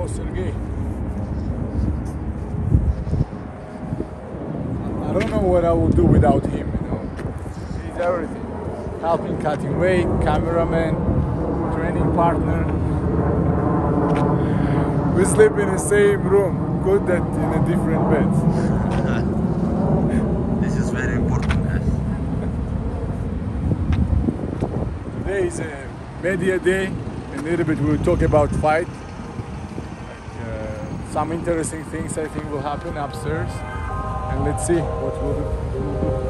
go, Sergey. I don't know what I would do without him, you know. He's everything. Helping cutting weight, cameraman, training partner. We sleep in the same room. Good that in a different bed. This is very important, guys. Today is a media day. A little bit we'll talk about fight. Some interesting things I think will happen upstairs. And let's see what we'll do.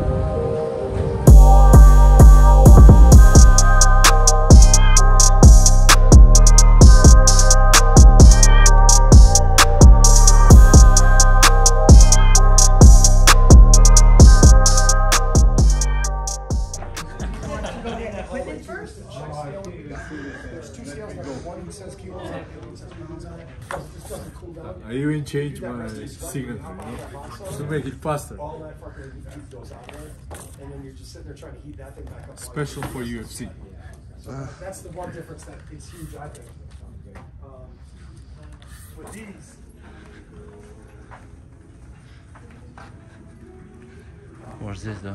Equipment first? There's two scales, like one says kilos on it, one says pounds on it. Just stuff to cool down. I even changed my signature you to make it faster. All that fucking heat goes out there, and then you're just sitting there trying to heat that thing back up. Special for UFC. So that's the one difference that is huge, I think. Um, With these, What's this though?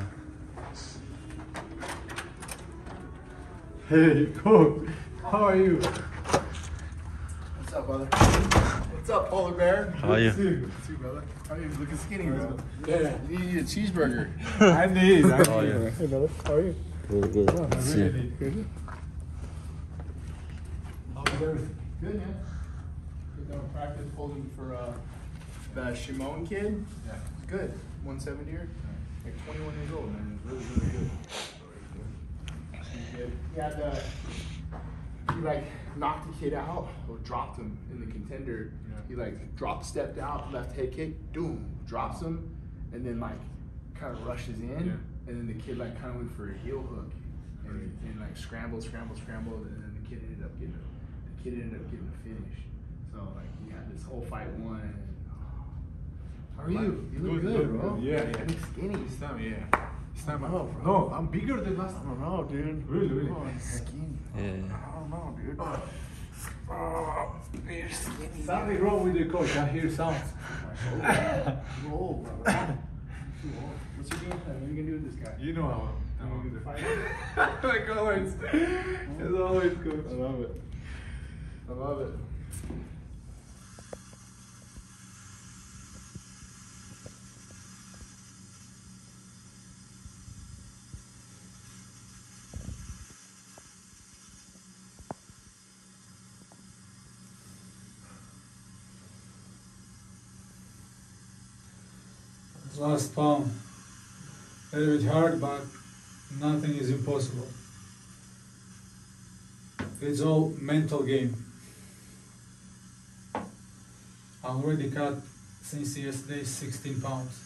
Hey, Cook, how are you? what's up, brother? What's up, polar bear? How are you? See you. Brother. How are you looking skinny, bro? Yeah, You need a cheeseburger. I need. I need. Oh, yeah. Hey, brother, how are you? Good, good. I See. really need. Good. How's everything? Good, man. Get done with practice holding for uh, the Shimon kid. Yeah. It's good. 170 year. Like 21 years old, man. It's really, really good. He. He had uh, he like knocked the kid out or dropped him in the contender. Yeah. He like drop stepped out, left head kick, doom, drops him, and then like kind of rushes in, Yeah. and then the kid like kind of went for a heel hook, and, and like scrambled, scrambled, scrambled, and then the kid ended up getting a, the kid ended up getting a finish. So like he had this whole fight won. How are you? You look Good, good, good, bro. good. Yeah, You yeah. skinny. This time, yeah. This time, I, know, bro. no, I'm bigger than last I time. don't know, dude. Really, really. Oh, he's skinny. Yeah. I don't know, dude. Ah. Oh, you're skinny. Something wrong with the coach. I hear sounds. Too old, brother. Too. What's your game plan? What are you gonna do with this guy? You know how You I'm. gonna do the fight? like always. As always, coach. I love it. I love it. last poem. A little bit hard, but nothing is impossible. It's all mental game. I already cut since yesterday 16 pounds.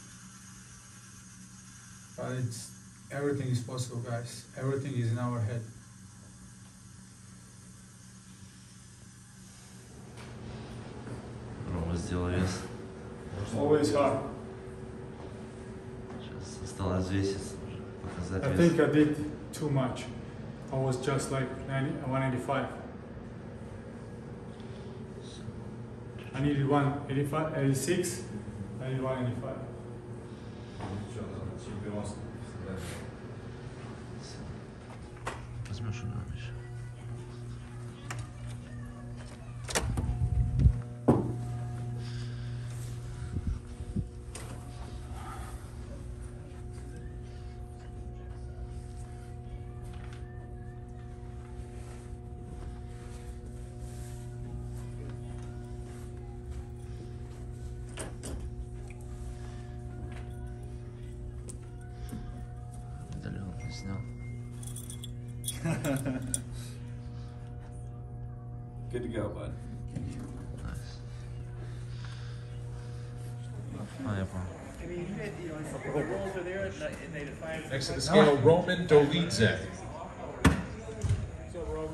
But it's everything is possible, guys. Everything is in our head. Always hard. Сейчас осталось веситься уже. Показать I вес. think I did too much. I was just like 90, 185. I needed 185, 86, I need 185. Возьмешь его еще. Good to go, bud. Nice. I the rules are there and they define. Next to the scale, Roman Dolidze. So,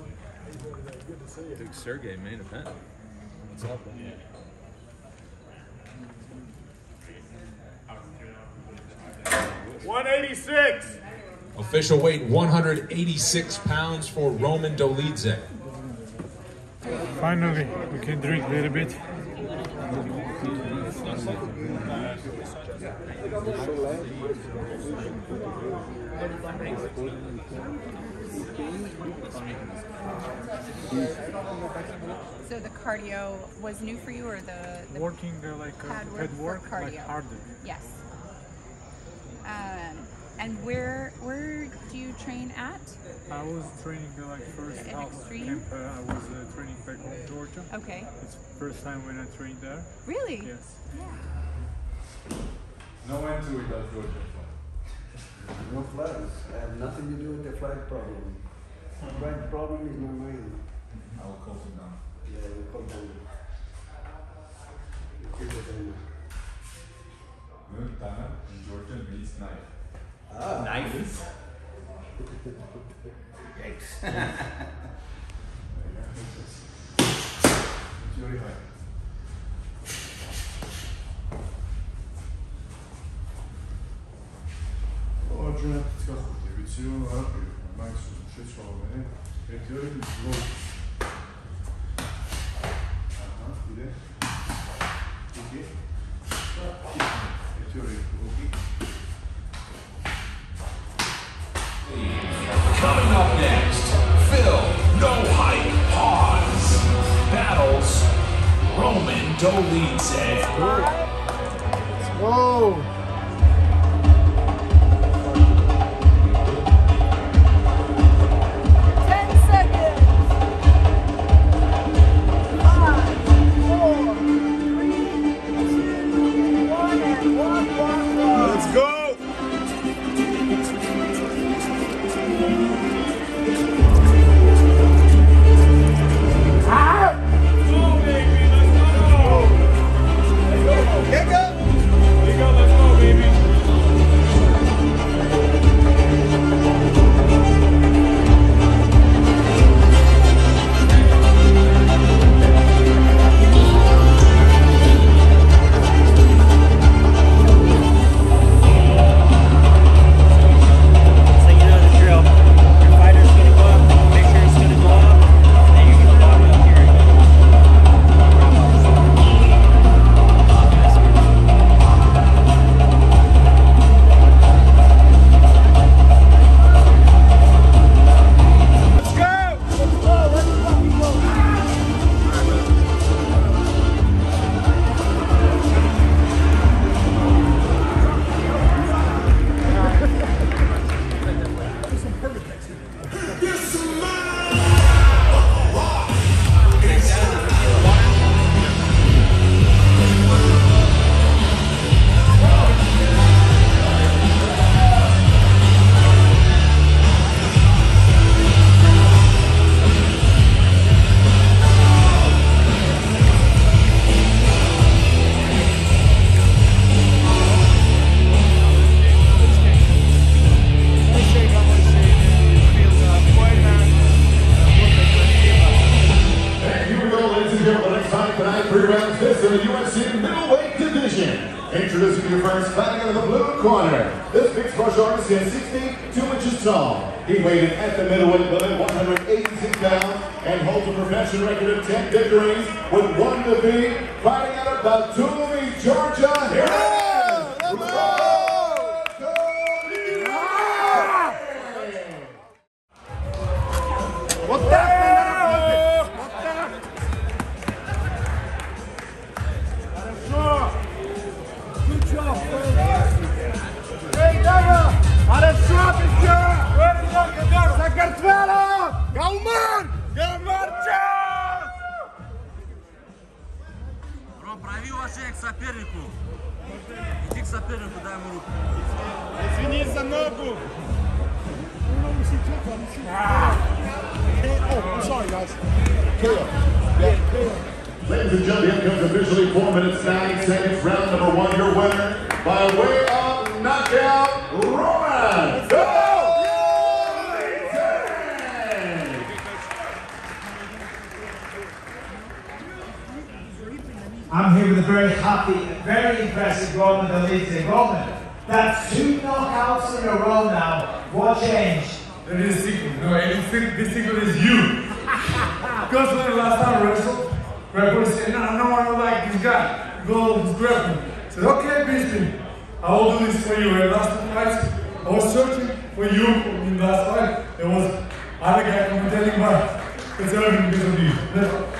Duke Sergey, main event. What's up. One eighty six. Official weight 186 pounds for Roman Dolidze. Finally, we can drink a little bit. So the cardio was new for you, or the, the Working uh, like uh, Pad work head for work, like cardio. harder. Yes. Um, and where where do you train at? I was training uh, like first At half Extreme? camp. Uh, I was uh, training back home in Georgia. Okay. It's first time when I trained there. Really? Yes. Yeah. No entry without Georgia. No flags. I have nothing to do with the flag problem. Flag problem is my mind. I will close it down. Yeah, we call them. Keep it in. Montana in Georgia means knife. Ah, Knife. Enjoy her. Oğlum çıkar. Bitiyor abi. Ben şu şey sormayı. Bekliyorum. Gol. Aha, bir de. Coming up next, Phil No Hype Hawes battles Roman Dolidze. Oh! In the UFC middleweight division. Introducing your first fighting out of the blue corner. This mixed martial artist is 62 inches tall. He weighed in at the middleweight limit, 186 pounds, and holds a professional record of 10 victories with one defeat. Fighting out of Batumi, Georgia. Here Ladies and gentlemen, here comes officially four minutes, nine seconds, round number one. Your winner by way of knockout, Roman. I'm here with a very happy, very impressive Roman Dolidze. Roman, that's two knockouts in a row now. What changed? There is secret. No, any secret, this secret is you. Because when the last time I wrestled, referee said, no, no one will like this guy. Go grab him. I said, okay, Bisping, I will do this for you. And last two I was searching for you in last fight. There was other guy competing, but it's everything because of you.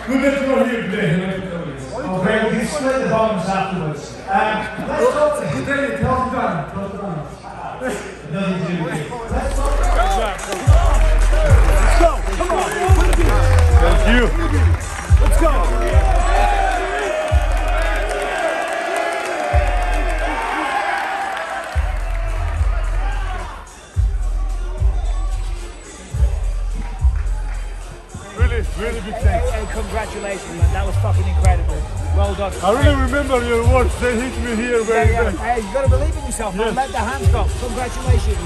Good that you're here today. I you. Okay, we split the bombs afterwards. Um, let's talk to Good Well done. I really remember your words. They hit me here very yeah. bad. Hey, you gotta believe in yourself, man. Yes. Let the hands go. Congratulations.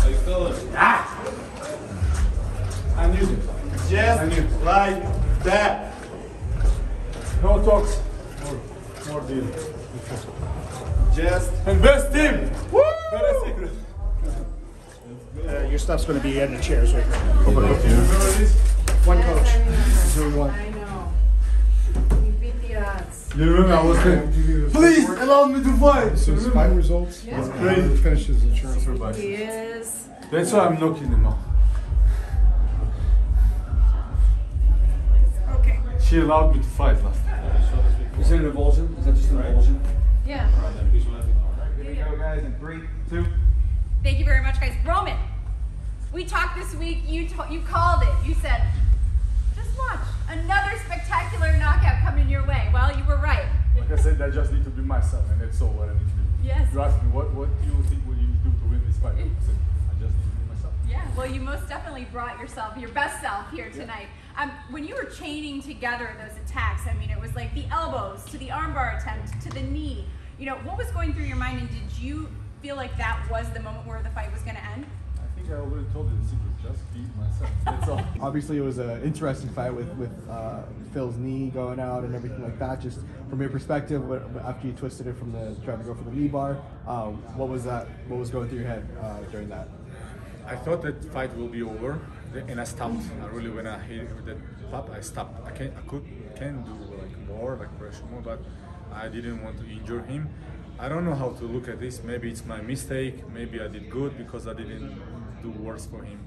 How you feeling? Ah! I knew it. Just like that. No talks. More, more deal. Just and best team. Woo! Very secret. Uh, your stuff's gonna be in the chairs right now. Remember this? One coach. I know. You beat the odds. You remember I was saying, please allow me to fight. So his fight results, Yeah. great. Finish his insurance for bike. He is. That's why I'm knocking him out. Okay. She allowed me to fight last time. Is it an revulsion? Is that just an revulsion? Yeah. Alright, then. Peace here we go, guys, in three, two. Thank you very much, guys. Roman, we talked this week. You to- you called it. You said, just watch another spectacular knockout coming your way. Well, you were right. Like I said, I just need to be myself, and that's all what I need to do. Yes. You asked me what what do you think will you do to win this fight? I said I just need to be myself. Yeah, well, you most definitely brought yourself, your best self here tonight. Um, when you were chaining together those attacks, I mean, it was like the elbows to the armbar attempt to the knee. You know, what was going through your mind, and did you feel like that was the moment where the fight was going to end? I think I already told you the secret. Just be myself. That's all. Obviously, it was an interesting fight with with uh, Phil's knee going out and everything like that. Just from your perspective, after you twisted it from the trying to go for the knee bar, um, what was that? What was going through your head uh, during that? I thought that fight will be over, and I stopped. I really when I hit that pop, I stopped. I can I could can do like more, like pressure more, but I didn't want to injure him. I don't know how to look at this. Maybe it's my mistake. Maybe I did good because I didn't do worse for him.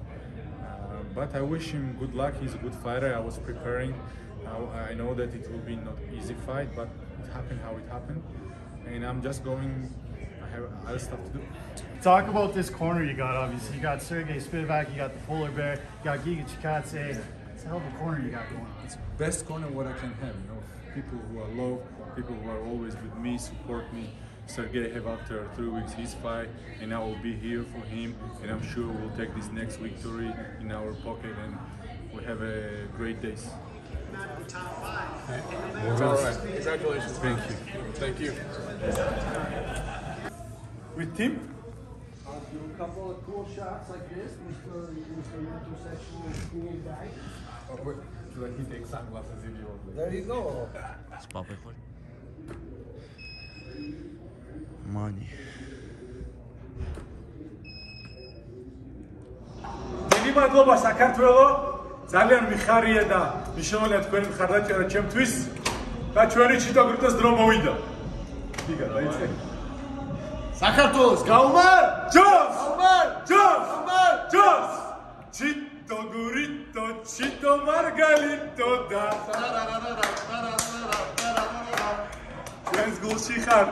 Uh, but I wish him good luck. He's a good fighter. I was preparing. I, I know that it will be not easy fight, but it happened how it happened, and I'm just going. I have other stuff to do. Talk about this corner you got, obviously. You got Sergey Spivak, you got the Polar Bear, you got Giga Chikadze. It's a hell of a corner you got going on. It's best corner what I can have, you know. People who are low, people who are always with me, support me. Sergey have after three weeks his fight, and I will be here for him, and I'm sure we'll take this next victory in our pocket, and we have a great days. It's all right. Congratulations. Thank you. Thank you. With Tim? A couple of cool shots like this, Mr. Mr. Metrosexual cool guy. Oh, wait, should he take sunglasses if you want? There you go. Money. დიდი მადლობა საქართველო ძალიან მიხარია და მნიშვნელოვანია თქვენი მხარდაჭერა ჩემთვის და ჩვენი ჩიტოგრიტოს დრო მოვიდა იგა დაიწყე საქართველოს გაუმარ ჯოს გაუმარ ჯოს გაუმარ ჯოს ჩიტოგრიტო ჩიტო მარგალიტო და ჩვენს გულში ხარ